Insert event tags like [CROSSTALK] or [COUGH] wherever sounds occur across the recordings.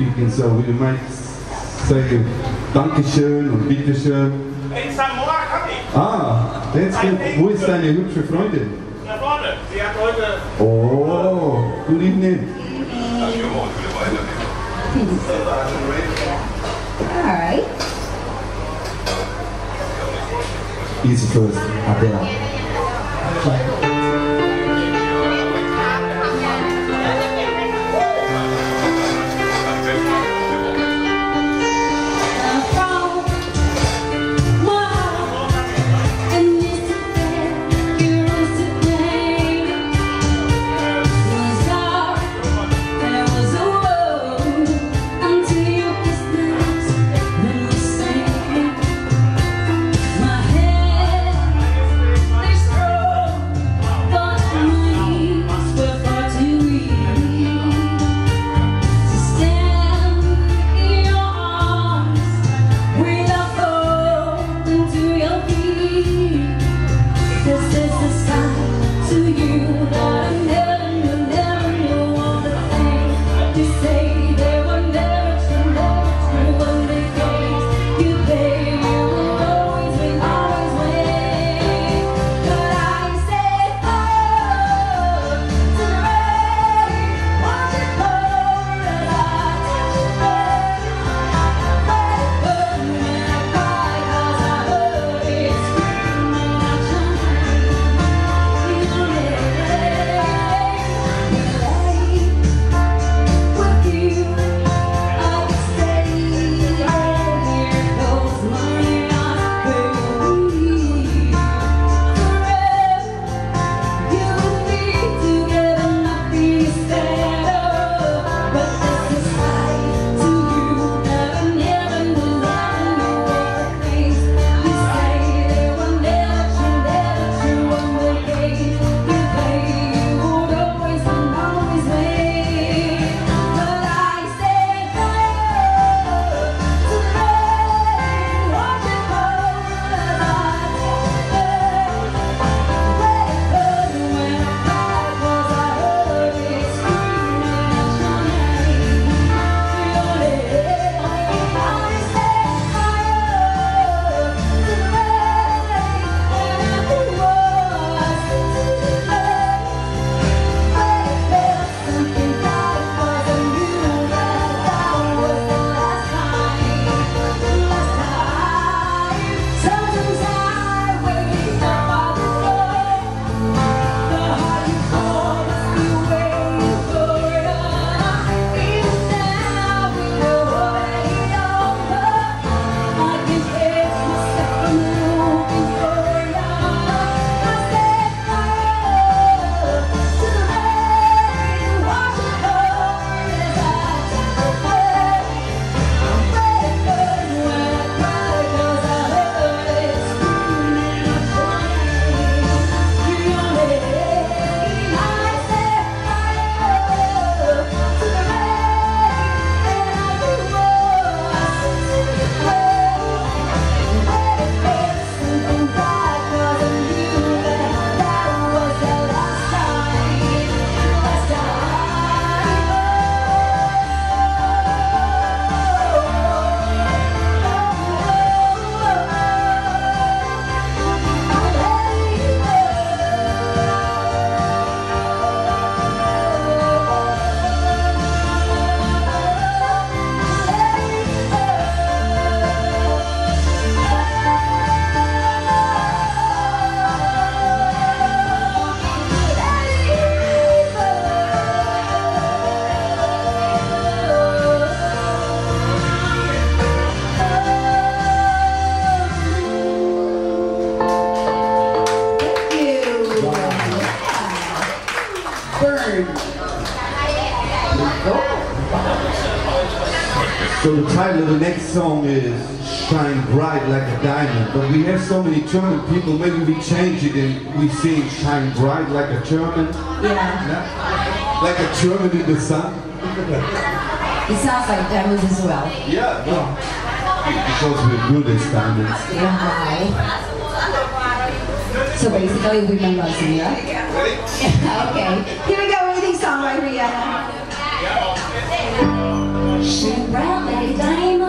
speaking, so we might say Dankeschön und Bitteschön. In Samoa kann ich. Ah, that's good. Wo ist deine hübsche Freundin? Da vorne. Sie hat heute. Oh, good evening. All right. Easy first, Adela. title of the next song is Shine Bright Like a Diamond, but we have so many German people, maybe we change it and we sing Shine Bright Like a German. Yeah. Like a German in the sun. it sounds like German as well. Yeah, well, because we're good as diamonds. Right. So basically, women loves me, right? okay, here we go, everything song by Rihanna. Russian brown a diamond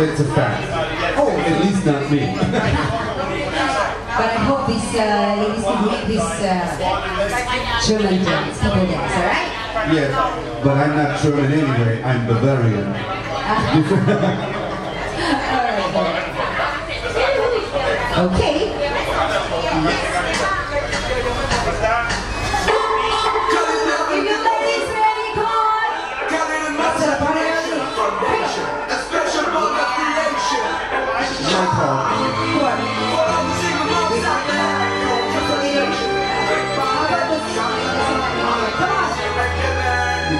It's a fact. Oh, at least not me. but I hope this uh, ladies can make this uh, German dance, couple dance, all right? Yes, but I'm not German anyway. I'm Bavarian. [LAUGHS] [LAUGHS] all right. Okay.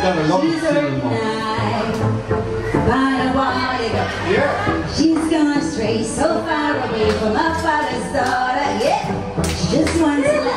have a lot of cinema. Yeah. She's gone astray so far away from her father's daughter. Yeah, she just wants to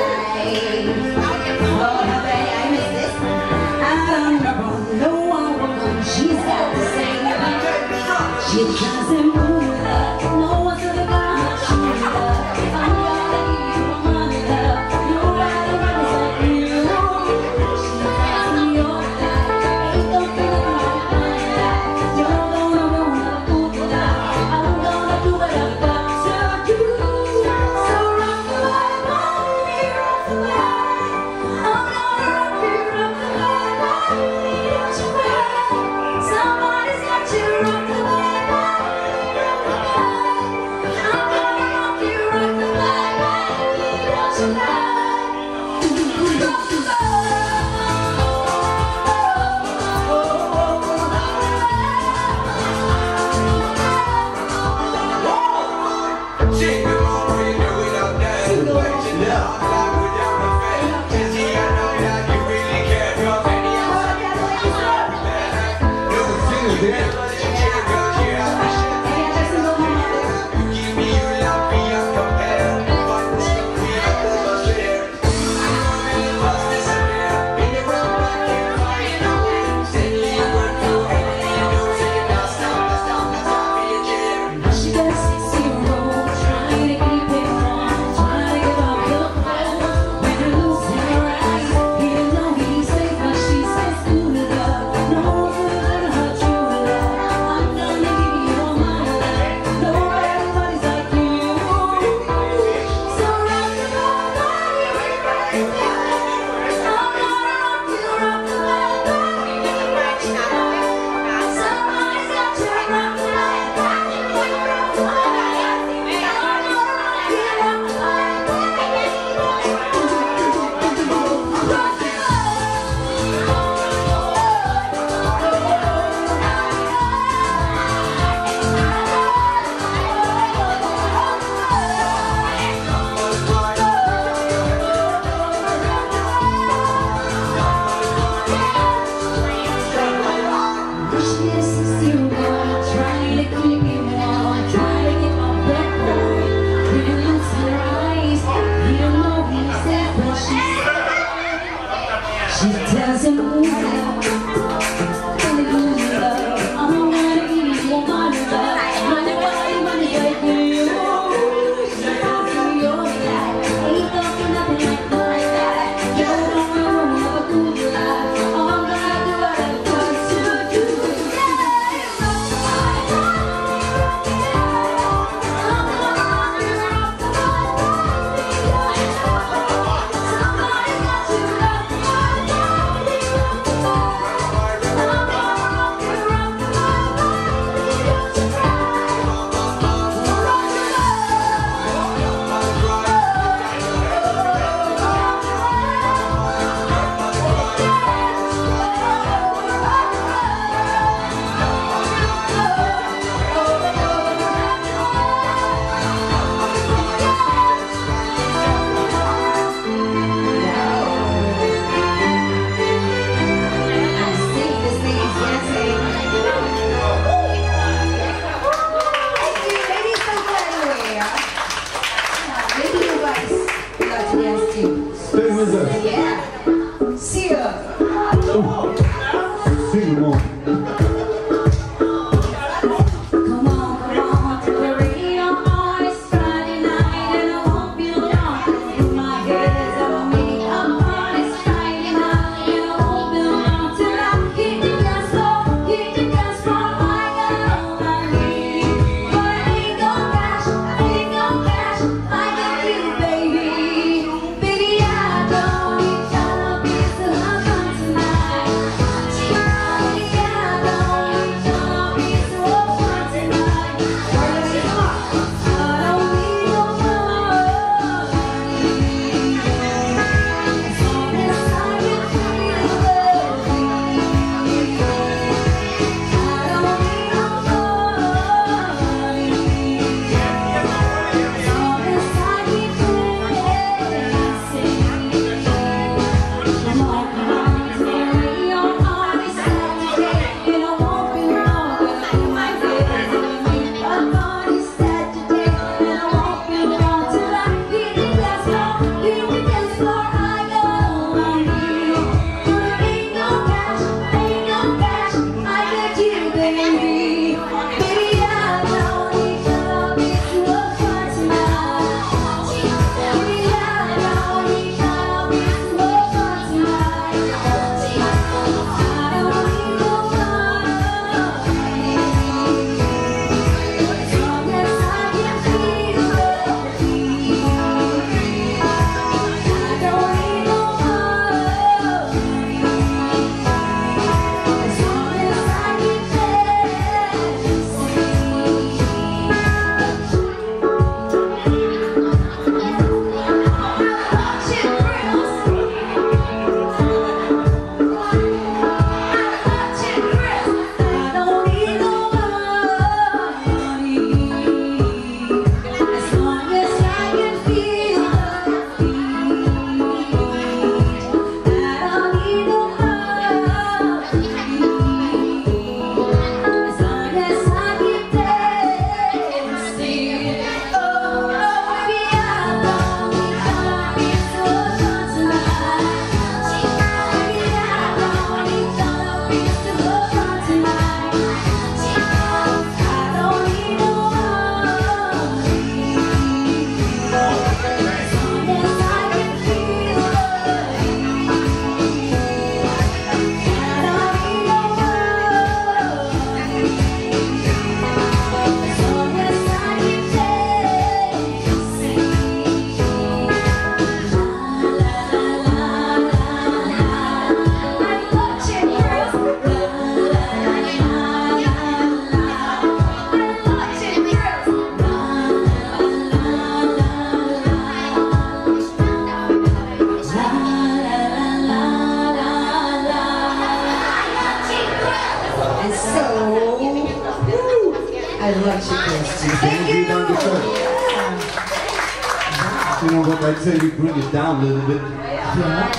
You know I'd say? We bring it down a little bit. Yeah.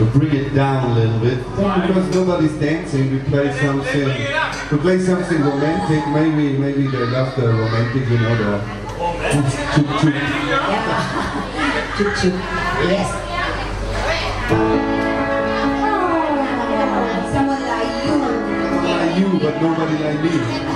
We bring it down a little bit because nobody's dancing. We play something. We play something romantic. Maybe, maybe they love the romantic, you know, the. Choop, choop. Choo choo. Yes. Someone like you. Someone like you, but nobody like me.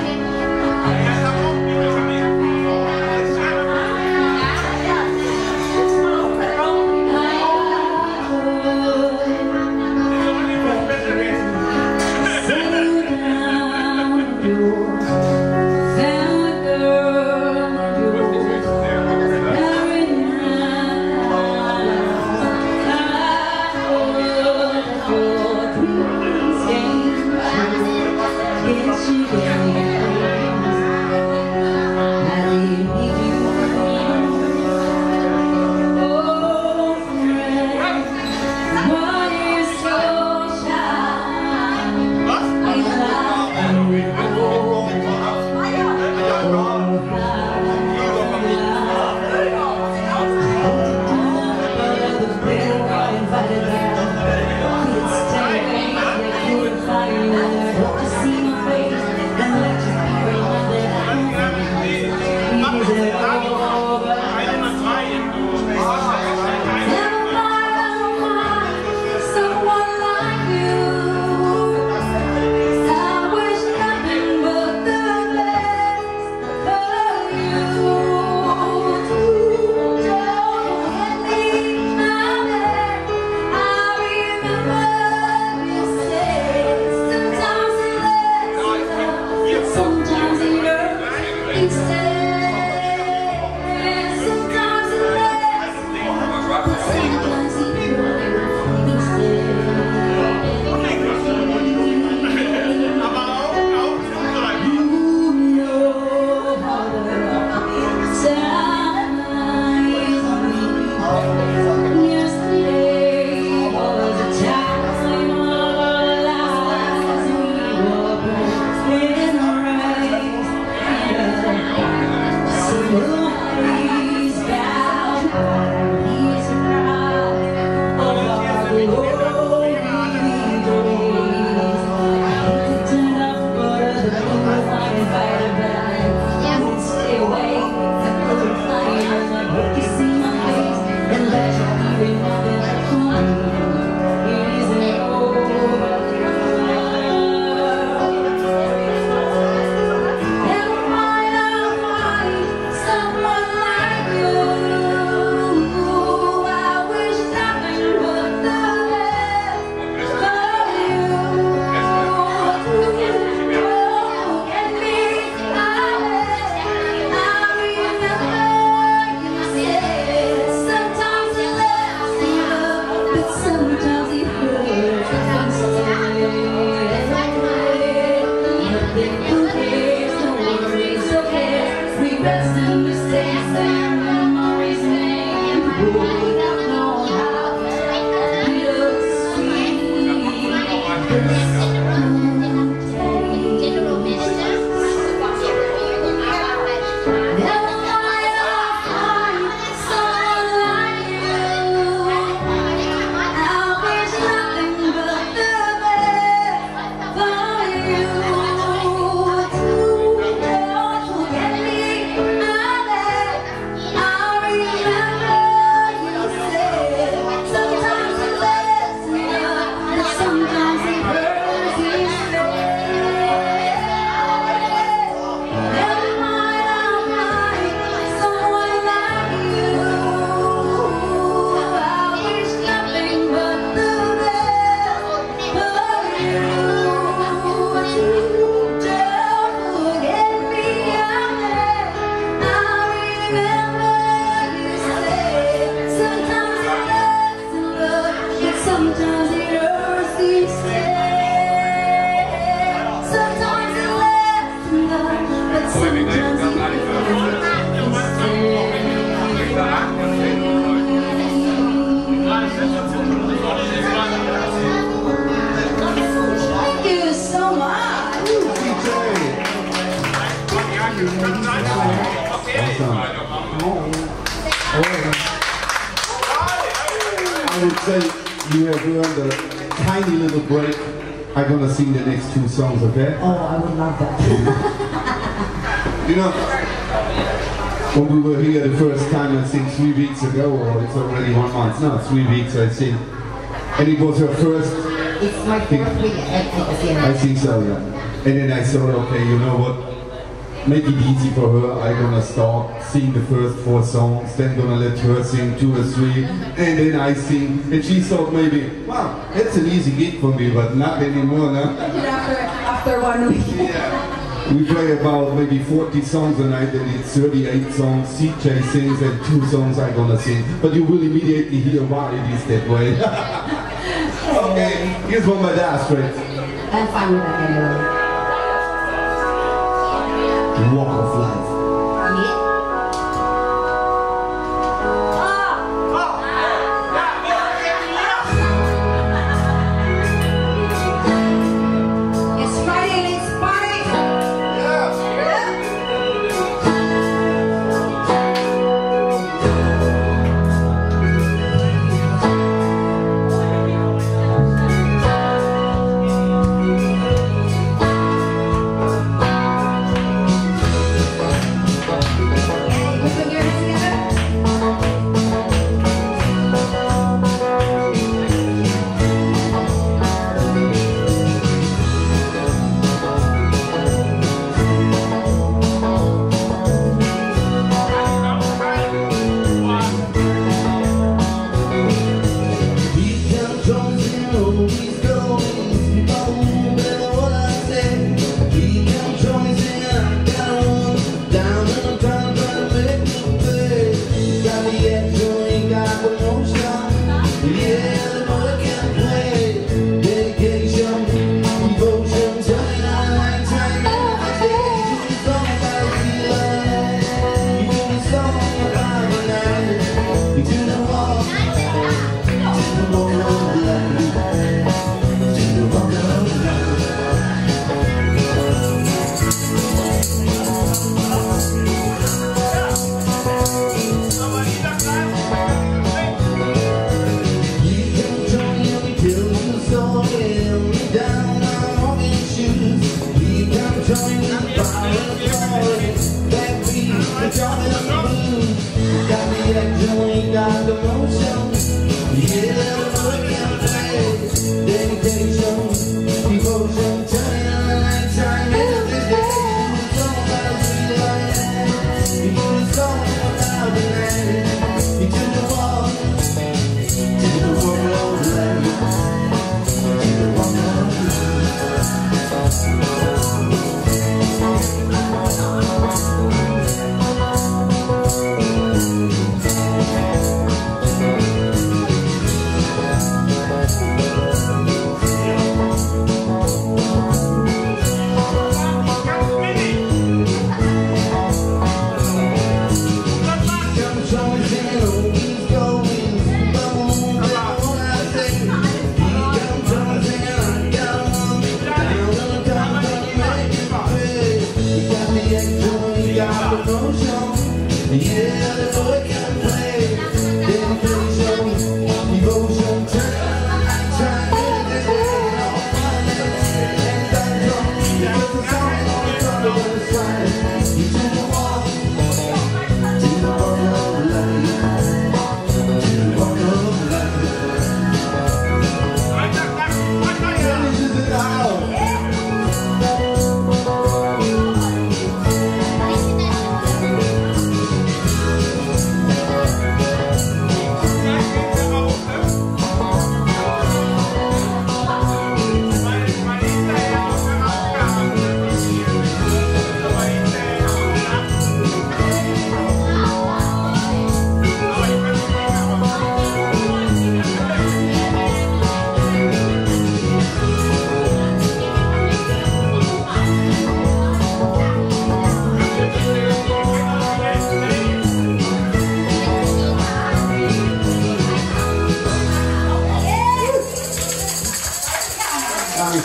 Say you have earned a tiny little break. I'm gonna sing the next two songs, okay? Oh, I would love that. [LAUGHS] You know, when we were here the first time, I think three weeks ago, or it's already one month, no, three weeks, I think. And it was her first, It's my fourth week at, the I think so, yeah. And then I thought, okay, you know what? Make it easy for her. I'm gonna start sing the first four songs, then gonna let her sing two or three, and then I sing. And she thought maybe, wow, that's an easy gig for me, but not anymore now. After, after one week. yeah. We play about maybe 40 songs a night and it's 38 songs CJ sings and two songs I'm gonna sing. But you will immediately hear why it is that way. [LAUGHS] okay, here's one by Dire Straits. I'm fine with that anyway. Walk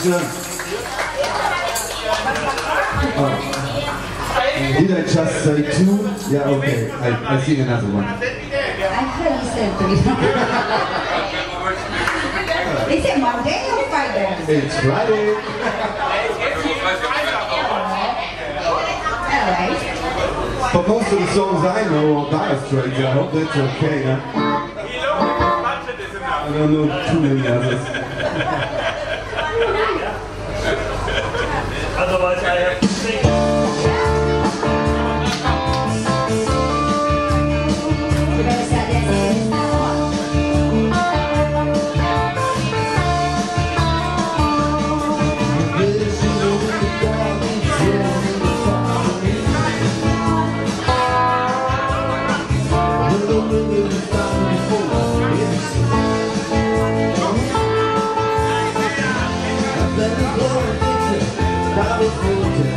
son. Did I just say two? Yeah, okay. I, I sing another one. I heard you said three. [LAUGHS] Is it Monday or Friday? It's Friday. Alright. For most of the songs I know are Dire Straits, I hope that's okay, huh? I don't know too many others. the